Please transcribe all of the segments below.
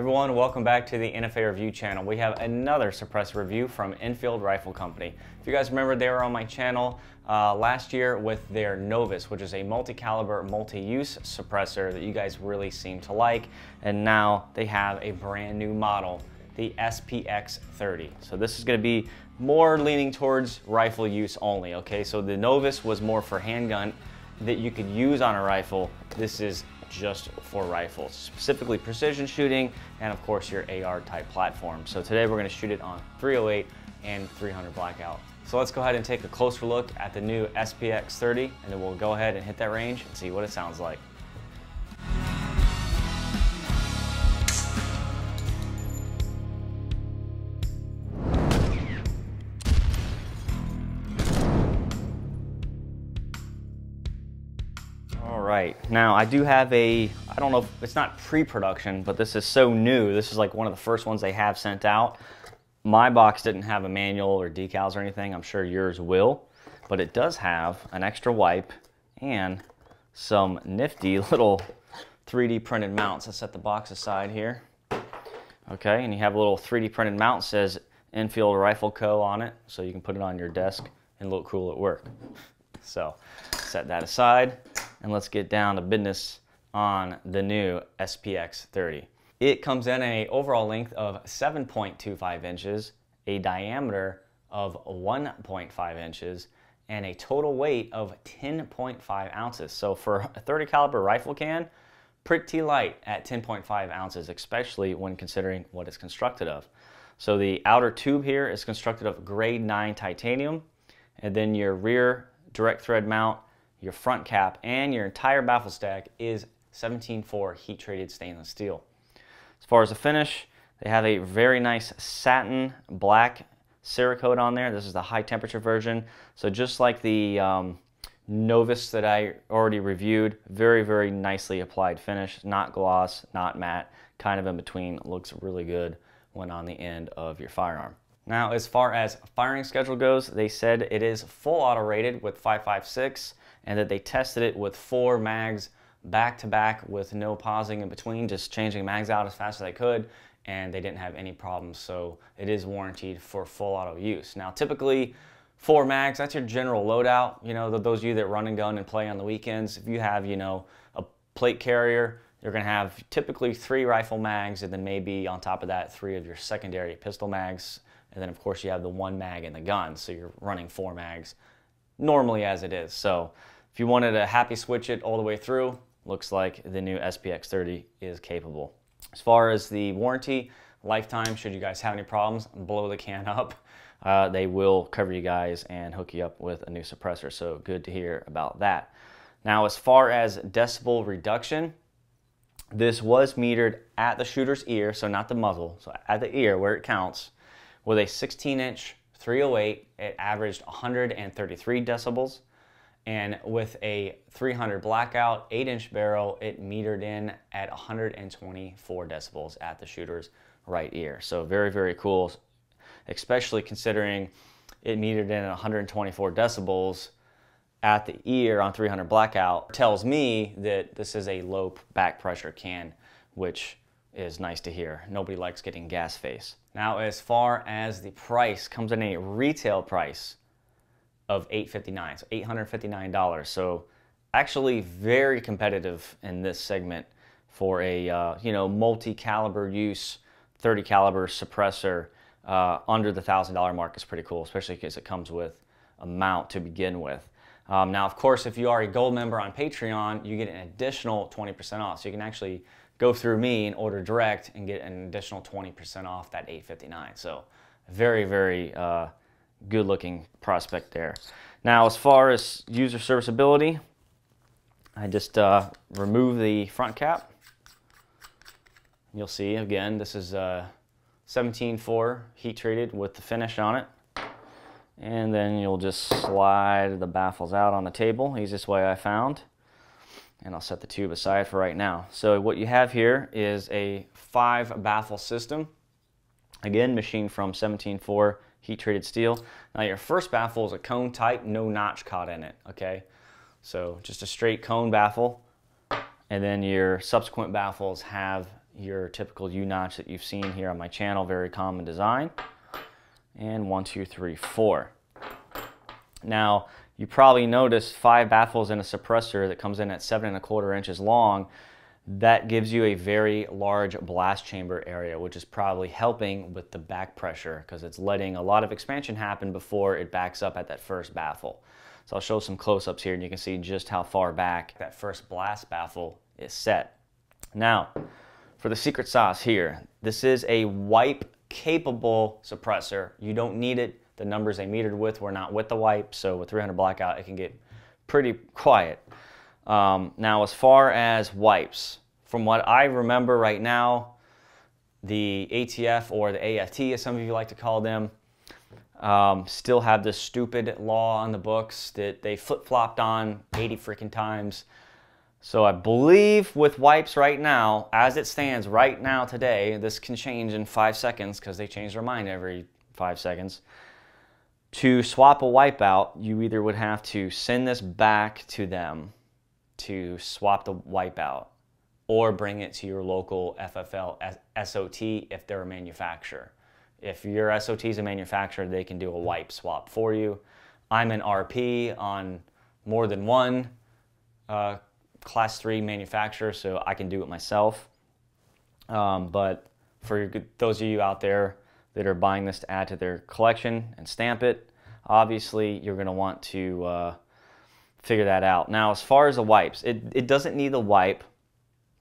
Everyone, welcome back to the NFA Review channel. We have another suppressor review from Enfield Rifle Company. If you guys remember, they were on my channel uh, last year with their Novus, which is a multi-caliber, multi-use suppressor that you guys really seem to like. And now they have a brand new model, the SPX 30. So this is gonna be more leaning towards rifle use only, okay? So the Novus was more for handgun that you could use on a rifle. This is just for rifles, specifically precision shooting and of course your AR type platform. So today we're gonna shoot it on 308 and 300 blackout. So let's go ahead and take a closer look at the new SPX 30 and then we'll go ahead and hit that range and see what it sounds like. Now I do have a, I don't know, if, it's not pre-production, but this is so new. This is like one of the first ones they have sent out. My box didn't have a manual or decals or anything. I'm sure yours will, but it does have an extra wipe and some nifty little 3D printed mounts. Let's set the box aside here. Okay, and you have a little 3D printed mount says Enfield Rifle Co. on it, so you can put it on your desk and look cool at work. So set that aside and let's get down to business on the new SPX 30. It comes in a overall length of 7.25 inches, a diameter of 1.5 inches, and a total weight of 10.5 ounces. So for a 30 caliber rifle can, pretty light at 10.5 ounces, especially when considering what it's constructed of. So the outer tube here is constructed of grade 9 titanium, and then your rear direct thread mount your front cap, and your entire baffle stack is 17.4 heat treated stainless steel. As far as the finish, they have a very nice satin black Cerakote on there. This is the high temperature version. So just like the um, Novus that I already reviewed, very, very nicely applied finish. Not gloss, not matte, kind of in between. Looks really good when on the end of your firearm. Now, as far as firing schedule goes, they said it is full auto rated with 5.56 and that they tested it with four mags back to back with no pausing in between, just changing mags out as fast as they could, and they didn't have any problems. So it is warranted for full auto use. Now, typically, four mags, that's your general loadout. You know, those of you that run and gun and play on the weekends, if you have, you know, a plate carrier, you're gonna have typically three rifle mags and then maybe on top of that, three of your secondary pistol mags. And then of course you have the one mag in the gun. So you're running four mags normally as it is. So if you wanted to happy switch it all the way through, looks like the new SPX30 is capable. As far as the warranty, lifetime, should you guys have any problems, blow the can up, uh, they will cover you guys and hook you up with a new suppressor. So good to hear about that. Now, as far as decibel reduction, this was metered at the shooter's ear, so not the muzzle, so at the ear where it counts, with a 16 inch 308, it averaged 133 decibels. And with a 300 blackout, 8 inch barrel, it metered in at 124 decibels at the shooter's right ear. So very, very cool, especially considering it metered in at 124 decibels at the ear on 300 blackout tells me that this is a low back pressure can, which is nice to hear. Nobody likes getting gas face. Now, as far as the price, comes in a retail price of 859, so $859. So actually very competitive in this segment for a uh, you know multi-caliber use 30 caliber suppressor uh, under the thousand dollar mark is pretty cool especially because it comes with a mount to begin with um, now of course if you are a gold member on patreon you get an additional 20% off so you can actually go through me and order direct and get an additional 20% off that 859 so very very uh, good looking prospect there. Now as far as user serviceability, I just uh, remove the front cap. You'll see again, this is uh, 17.4 heat treated with the finish on it. And then you'll just slide the baffles out on the table, easiest way I found. And I'll set the tube aside for right now. So what you have here is a five baffle system. Again, machined from 17.4 heat treated steel. Now your first baffle is a cone type, no notch caught in it, okay? So just a straight cone baffle. And then your subsequent baffles have your typical U-notch that you've seen here on my channel, very common design. And one, two, three, four. Now, you probably noticed five baffles in a suppressor that comes in at seven and a quarter inches long. That gives you a very large blast chamber area, which is probably helping with the back pressure because it's letting a lot of expansion happen before it backs up at that first baffle. So I'll show some close-ups here and you can see just how far back that first blast baffle is set. Now, for the secret sauce here, this is a wipe capable suppressor. You don't need it. The numbers they metered with were not with the wipe, so with 300 blackout, it can get pretty quiet. Um, now, as far as wipes, from what I remember right now, the ATF or the AFT, as some of you like to call them, um, still have this stupid law on the books that they flip-flopped on 80 freaking times. So I believe with wipes right now, as it stands right now today, this can change in five seconds because they change their mind every five seconds. To swap a wipeout, you either would have to send this back to them to swap the wipeout or bring it to your local FFL SOT if they're a manufacturer. If your SOT is a manufacturer, they can do a wipe swap for you. I'm an RP on more than one uh, class three manufacturer, so I can do it myself. Um, but for those of you out there that are buying this to add to their collection and stamp it, obviously you're going to want to uh, figure that out. Now, as far as the wipes, it, it doesn't need the wipe,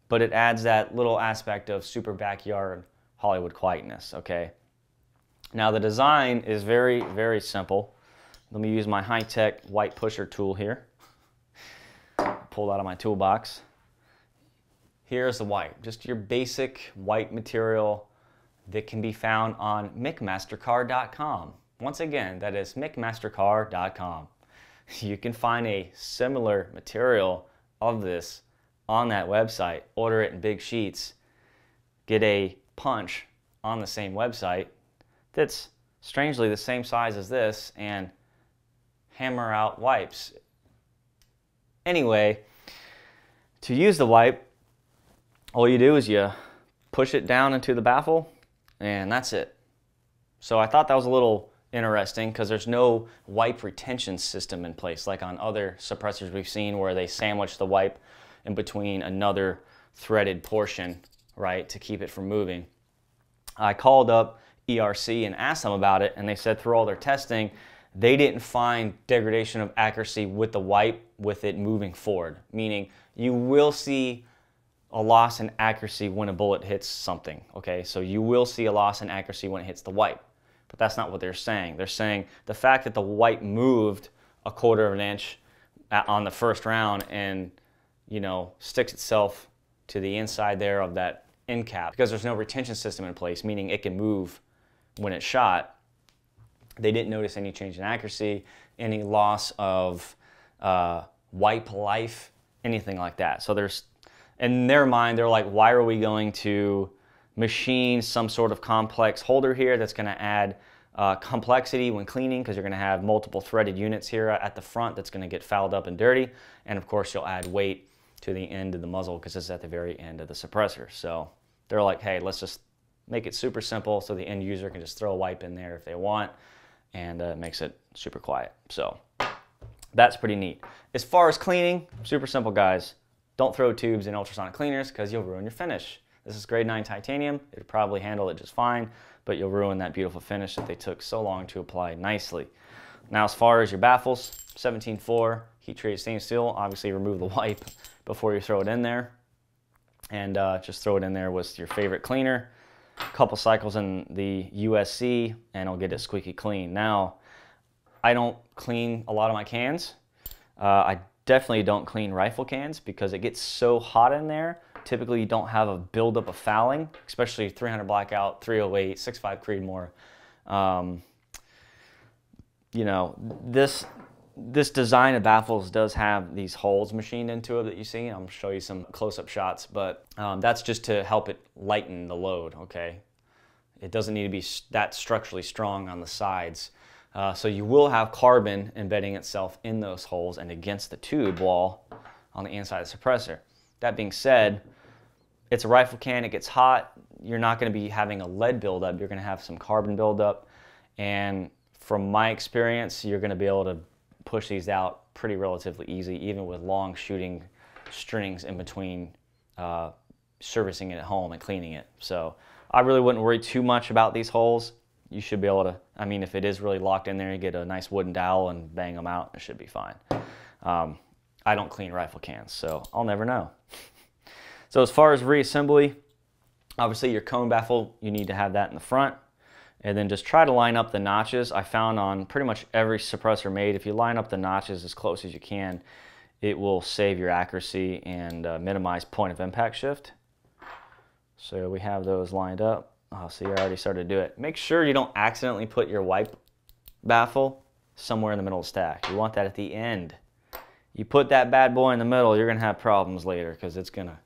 but it adds that little aspect of super backyard Hollywood quietness, okay? Now the design is very, very simple. Let me use my high-tech wipe pusher tool here. Pulled out of my toolbox. Here's the wipe, just your basic white material that can be found on mcmaster-carr.com. Once again, that is mcmaster-carr.com. You can find a similar material of this on that website. Order it in big sheets. Get a punch on the same website that's strangely the same size as this and hammer out wipes. Anyway, to use the wipe, all you do is you push it down into the baffle and that's it. So I thought that was a little interesting because there's no wipe retention system in place like on other suppressors we've seen where they sandwich the wipe in between another threaded portion, right, to keep it from moving. I called up ERC and asked them about it, and they said through all their testing, they didn't find degradation of accuracy with the wipe with it moving forward, meaning you will see a loss in accuracy when a bullet hits something, okay? So you will see a loss in accuracy when it hits the wipe, but that's not what they're saying. They're saying the fact that the wipe moved a quarter of an inch on the first round and, you know, sticks itself to the inside there of that end cap because there's no retention system in place, meaning it can move when it shot, they didn't notice any change in accuracy, any loss of uh, wipe life, anything like that. So there's, in their mind, they're like, why are we going to machine some sort of complex holder here that's going to add uh, complexity when cleaning because you're going to have multiple threaded units here at the front that's going to get fouled up and dirty. And of course, you'll add weight to the end of the muzzle because it's at the very end of the suppressor. So they're like, hey, let's just make it super simple so the end user can just throw a wipe in there if they want and uh, makes it super quiet. So that's pretty neat. As far as cleaning, super simple guys. Don't throw tubes in ultrasonic cleaners because you'll ruin your finish. This is grade 9 titanium. It'll probably handle it just fine, but you'll ruin that beautiful finish that they took so long to apply nicely. Now as far as your baffles, 17.4 heat treated stainless steel, obviously remove the wipe before you throw it in there. And uh, just throw it in there with your favorite cleaner A couple cycles in the USC and it'll get it squeaky clean. Now, I don't clean a lot of my cans. Uh, I definitely don't clean rifle cans because it gets so hot in there. Typically, you don't have a buildup of fouling, especially 300 Blackout, 308, 6.5 Creedmoor. Um, you know, this this design of baffles does have these holes machined into it that you see. I'll show you some close-up shots, but um, that's just to help it lighten the load, okay? It doesn't need to be that structurally strong on the sides. Uh, so you will have carbon embedding itself in those holes and against the tube wall on the inside of the suppressor. That being said, it's a rifle can, it gets hot, you're not going to be having a lead buildup, you're going to have some carbon buildup. And from my experience, you're going to be able to push these out pretty relatively easy, even with long shooting strings in between uh, servicing it at home and cleaning it. So I really wouldn't worry too much about these holes. You should be able to, I mean, if it is really locked in there, you get a nice wooden dowel and bang them out, it should be fine. Um, I don't clean rifle cans, so I'll never know. so as far as reassembly, obviously your cone baffle, you need to have that in the front. And then just try to line up the notches. I found on pretty much every suppressor made, if you line up the notches as close as you can, it will save your accuracy and uh, minimize point of impact shift. So we have those lined up. Oh, see, I already started to do it. Make sure you don't accidentally put your wipe baffle somewhere in the middle of the stack. You want that at the end. You put that bad boy in the middle, you're gonna have problems later because it's gonna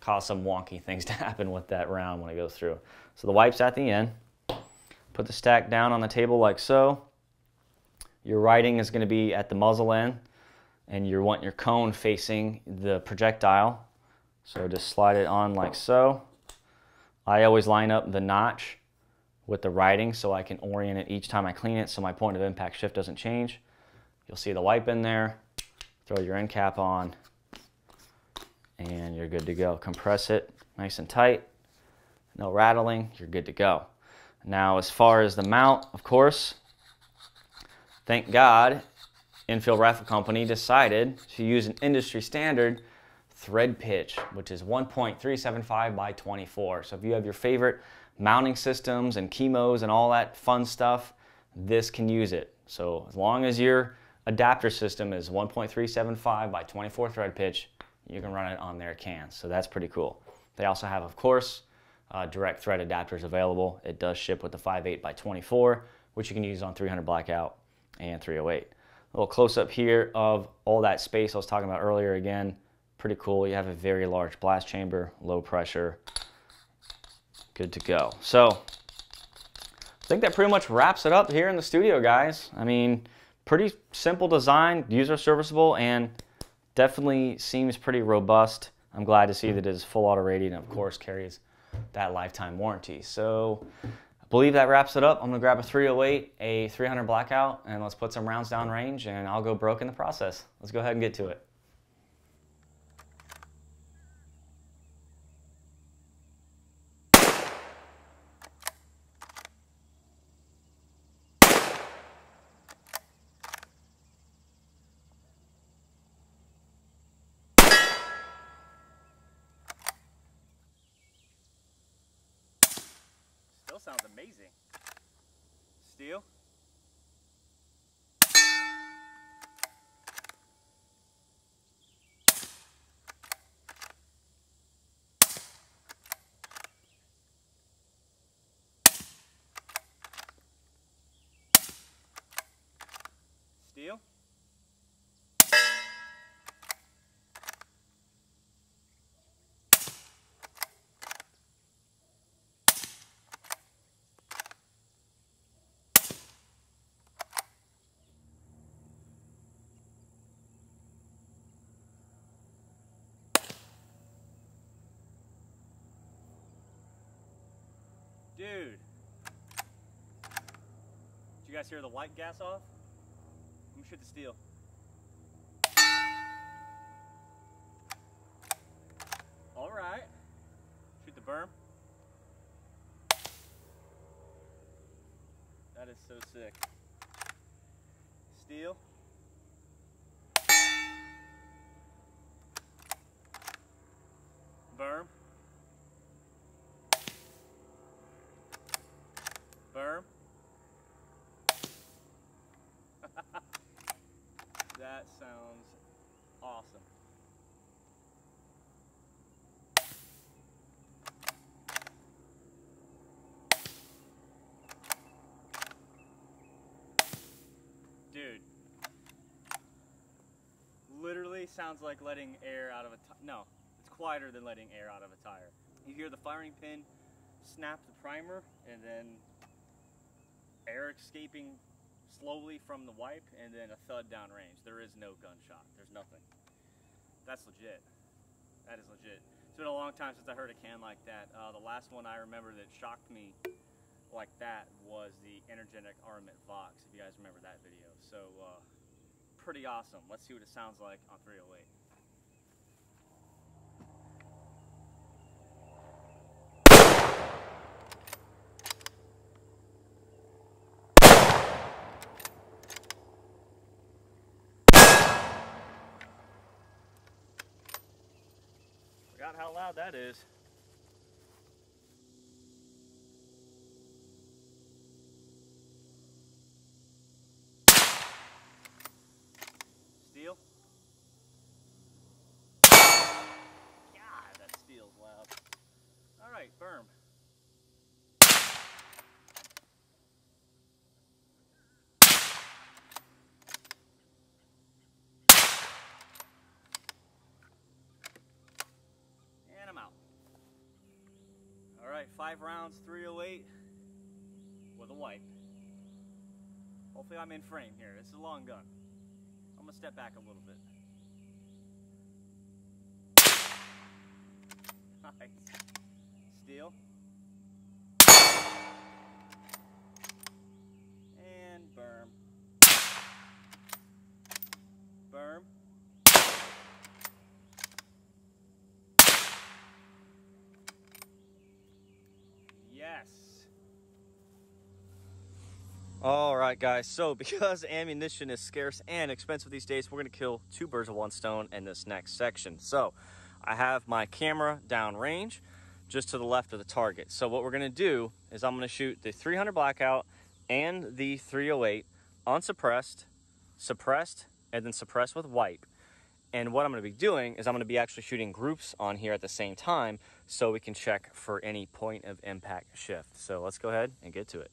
cause some wonky things to happen with that round when it goes through. So the wipe's at the end. Put the stack down on the table like so. Your writing is gonna be at the muzzle end and you want your cone facing the projectile. So just slide it on like so. I always line up the notch with the writing so I can orient it each time I clean it so my point of impact shift doesn't change. You'll see the wipe in there. Throw your end cap on and you're good to go. Compress it nice and tight. No rattling, you're good to go. Now as far as the mount, of course, thank God Enfield Rifle Company decided to use an industry standard thread pitch, which is 1.375 by 24. So if you have your favorite mounting systems and KeyMos and all that fun stuff, this can use it. So as long as your adapter system is 1.375 by 24 thread pitch, you can run it on their cans. So that's pretty cool. They also have, of course, uh, direct thread adapters available. It does ship with the 5.8 by 24, which you can use on 300 blackout and 308. A little close up here of all that space I was talking about earlier again pretty cool. You have a very large blast chamber, low pressure, good to go. So I think that pretty much wraps it up here in the studio, guys. I mean, pretty simple design, user serviceable, and definitely seems pretty robust. I'm glad to see that it is full auto rated and of course carries that lifetime warranty. So I believe that wraps it up. I'm gonna grab a 308, a 300 blackout, and let's put some rounds down range and I'll go broke in the process. Let's go ahead and get to it. sounds amazing. Steel. Steel. Dude. Did you guys hear the wipe gas off? Let me shoot the steel. All right. Shoot the berm. That is so sick. Steel. Berm. Berm. That sounds awesome. Dude. Literally sounds like letting air out of a tire. No, it's quieter than letting air out of a tire. You hear the firing pin snap the primer and then air escaping slowly from the wipe and then a thud downrange. There is no gunshot. There's nothing. That's legit. That is legit. It's been a long time since I heard a can like that. Uh, the last one I remember that shocked me like that was the Energetic Armament Vox, if you guys remember that video. So, uh, pretty awesome. Let's see what it sounds like on 308. Forgot how loud that is. Steel. God, that steel's loud. All right, berm. And I'm out. All right, five rounds, 308 with a wipe. Hopefully I'm in frame here. This is a long gun. I'm gonna step back a little bit. Nice. Steel. And berm. Berm. Yes. All right, guys. So because ammunition is scarce and expensive these days, we're gonna kill two birds with one stone in this next section. So I have my camera downrange, just to the left of the target. So what we're gonna do is I'm gonna shoot the 300 blackout and the 308 unsuppressed, suppressed, and then suppressed with wipe. And what I'm gonna be doing is I'm gonna be actually shooting groups on here at the same time so we can check for any point of impact shift. So let's go ahead and get to it.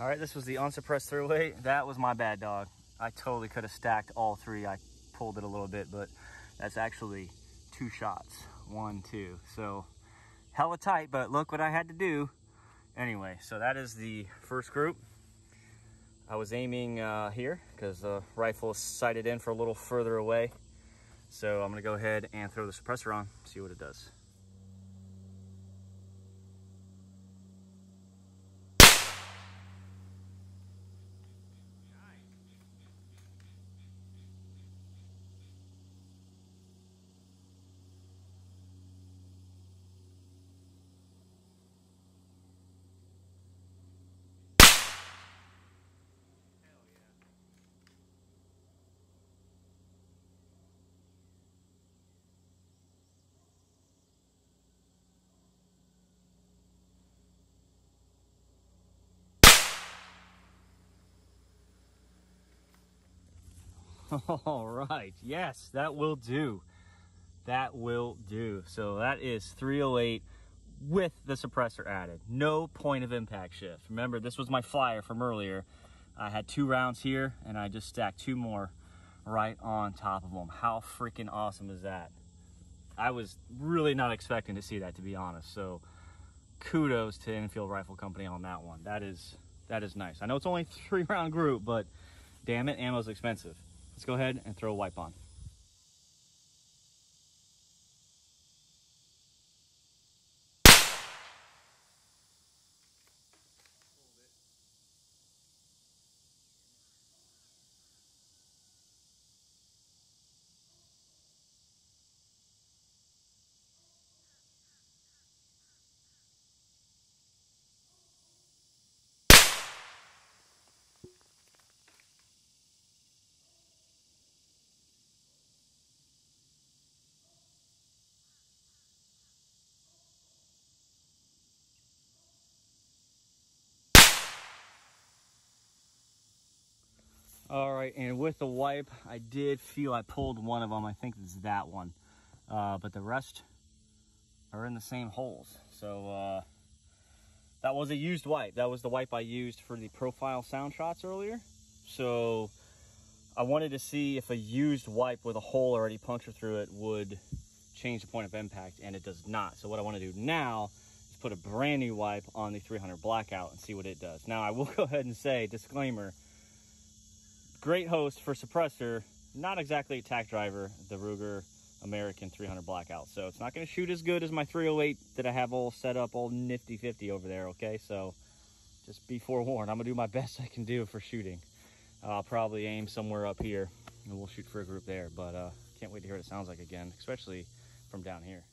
All right, this was the unsuppressed 308. That was my bad dog. I totally could have stacked all three. I pulled it a little bit, but that's actually two shots. One, two. So hella tight, but look what I had to do. Anyway, so that is the first group. I was aiming uh, here because the rifle is sighted in for a little further away. So I'm gonna go ahead and throw the suppressor on, see what it does. All right, yes, that will do. That will do. So that is 308 with the suppressor added. No point of impact shift. Remember, this was my flyer from earlier. I had two rounds here and I just stacked two more right on top of them. How freaking awesome is that? I was really not expecting to see that, to be honest. So kudos to Enfield Rifle Company on that one. That is that is nice. I know it's only three round group, but damn it, ammo's expensive. Let's go ahead and throw a wipe on. All right, and with the wipe, I did feel I pulled one of them. I think it's that one. Uh, but the rest are in the same holes. So uh, that was a used wipe. That was the wipe I used for the profile sound shots earlier. So I wanted to see if a used wipe with a hole already punctured through it would change the point of impact and it does not. So what I want to do now is put a brand new wipe on the 300 blackout and see what it does. Now I will go ahead and say, disclaimer, great host for suppressor, not exactly a tack driver, the Ruger American 300 blackout. So it's not going to shoot as good as my 308 that I have all set up all nifty 50 over there. Okay. So just be forewarned. I'm gonna do my best I can do for shooting. I'll probably aim somewhere up here and we'll shoot for a group there. But uh, can't wait to hear what it sounds like again, especially from down here.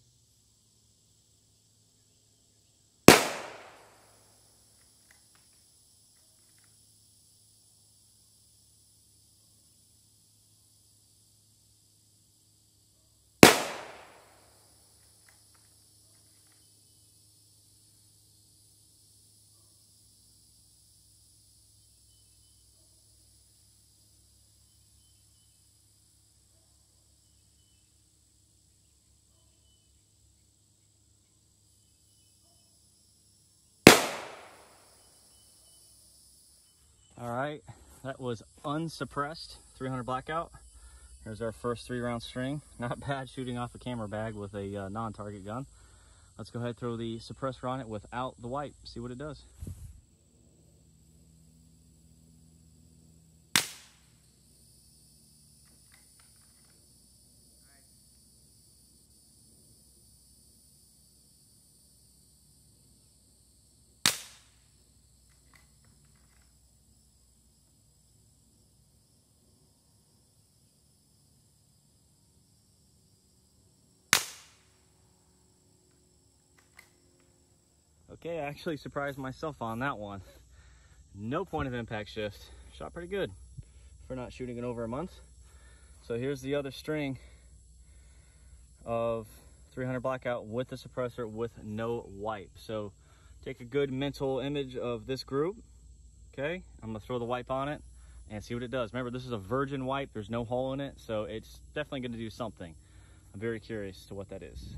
All right, that was unsuppressed 300 blackout. Here's our first three round string. Not bad shooting off a camera bag with a uh, non-target gun. Let's go ahead throw the suppressor on it without the wipe, see what it does. Okay, I actually surprised myself on that one. No point of impact shift. Shot pretty good for not shooting it over a month. So here's the other string of 300 blackout with the suppressor with no wipe. So take a good mental image of this group. Okay, I'm gonna throw the wipe on it and see what it does. Remember, this is a virgin wipe. There's no hole in it, so it's definitely gonna do something. I'm very curious to what that is.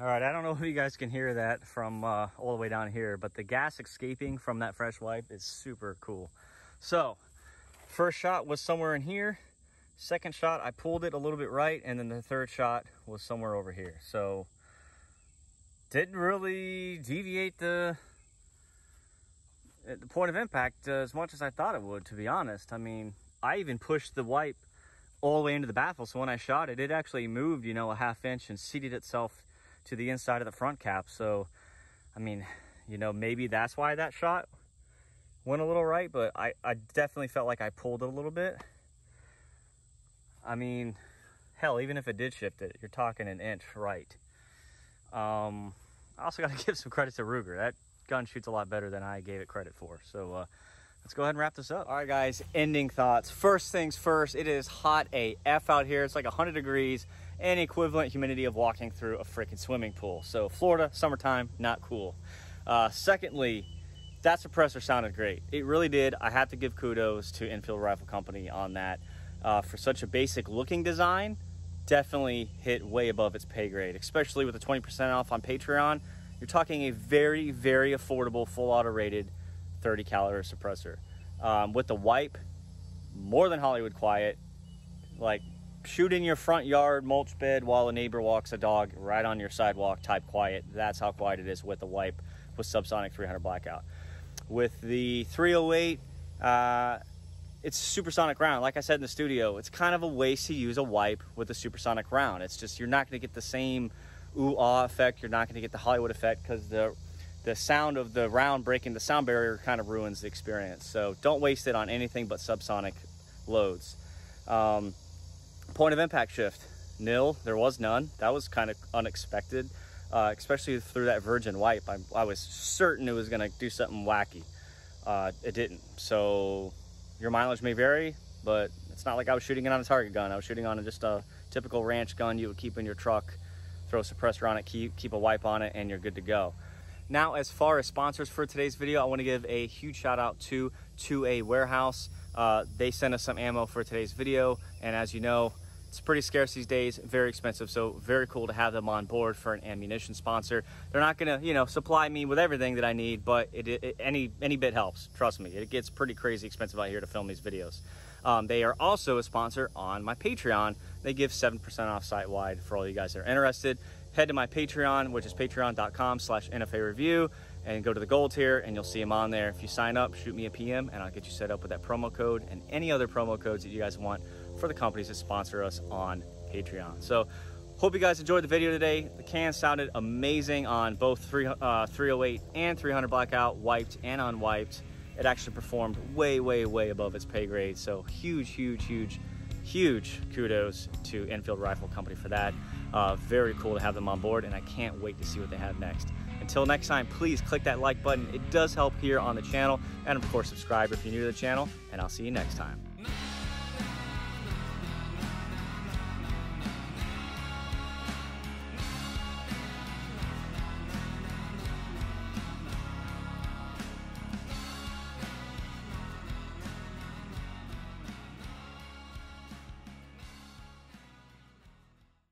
All right, I don't know if you guys can hear that from uh, all the way down here, but the gas escaping from that fresh wipe is super cool. So, first shot was somewhere in here. Second shot, I pulled it a little bit right, and then the third shot was somewhere over here. So, didn't really deviate the the point of impact uh, as much as I thought it would, to be honest. I mean, I even pushed the wipe all the way into the baffle, so when I shot it, it actually moved, you know, a half inch and seated itself to the inside of the front cap. So, I mean, you know, maybe that's why that shot went a little right, but I, I definitely felt like I pulled it a little bit. I mean, hell, even if it did shift it, you're talking an inch right. Um, I also got to give some credit to Ruger. That gun shoots a lot better than I gave it credit for. So uh, let's go ahead and wrap this up. All right, guys, ending thoughts. First things first, it is hot AF out here. It's like 100 degrees and equivalent humidity of walking through a freaking swimming pool. So Florida, summertime, not cool. Uh, secondly, that suppressor sounded great. It really did. I have to give kudos to Enfield Rifle Company on that. Uh, for such a basic looking design, definitely hit way above its pay grade, especially with the 20% off on Patreon. You're talking a very, very affordable full auto rated 30 caliber suppressor. Um, with the wipe, more than Hollywood quiet, like shoot in your front yard mulch bed while a neighbor walks a dog right on your sidewalk type quiet. That's how quiet it is with the wipe with Subsonic 300 Blackout. With the 308, uh, it's supersonic round. Like I said in the studio, it's kind of a waste to use a wipe with a supersonic round. It's just you're not going to get the same ooh ah effect. You're not going to get the Hollywood effect because the the sound of the round breaking the sound barrier kind of ruins the experience. So don't waste it on anything but subsonic loads. Um, point of impact shift, nil. There was none. That was kind of unexpected, uh, especially through that virgin wipe. I, I was certain it was going to do something wacky. Uh, it didn't. So your mileage may vary, but it's not like I was shooting it on a target gun. I was shooting on just a typical ranch gun you would keep in your truck, throw a suppressor on it, keep, keep a wipe on it, and you're good to go. Now, as far as sponsors for today's video, I want to give a huge shout out to 2A Warehouse. Uh, they sent us some ammo for today's video, and as you know, it's pretty scarce these days, very expensive, so very cool to have them on board for an ammunition sponsor. They're not gonna, you know, supply me with everything that I need, but it, it, any any bit helps. Trust me, it gets pretty crazy expensive out here to film these videos. Um, they are also a sponsor on my Patreon. They give 7% off site wide for all you guys that are interested. Head to my Patreon, which is patreon.com slash NFA review, and go to the gold tier and you'll see them on there. If you sign up, shoot me a PM and I'll get you set up with that promo code and any other promo codes that you guys want for the companies that sponsor us on Patreon. So hope you guys enjoyed the video today. The can sounded amazing on both three, uh, 308 and 300 blackout, wiped and unwiped. It actually performed way, way, way above its pay grade. So huge, huge, huge, huge kudos to Enfield Rifle Company for that. Uh, very cool to have them on board and I can't wait to see what they have next. Until next time, please click that like button. It does help here on the channel. And of course, subscribe if you're new to the channel and I'll see you next time.